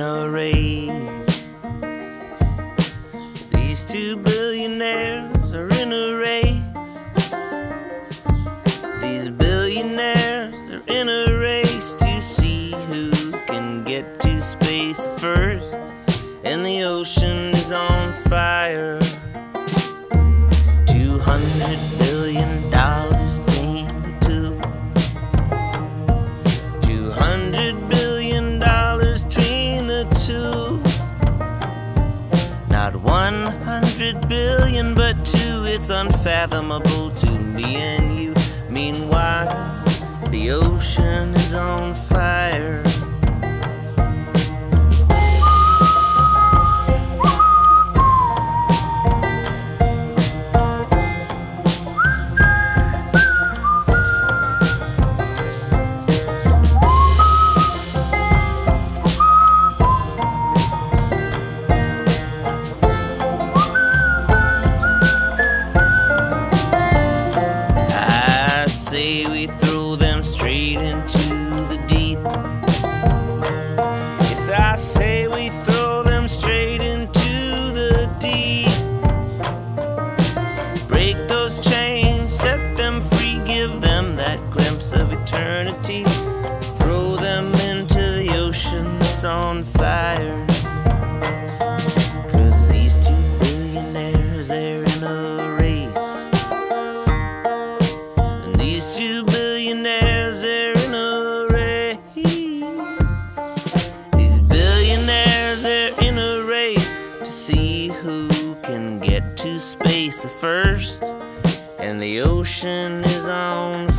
a rage. These two billionaires are in a race. These billionaires are in a race to see who can get to space first and the ocean 100 billion, but two, it's unfathomable to me and you. Meanwhile, the ocean is on fire. Say we throw them straight into the deep. Yes, I say we throw them straight into the deep. Break those chains, set them free, give them that glimpse of eternity. Throw them into the ocean that's on fire. Get to space first. And the ocean is on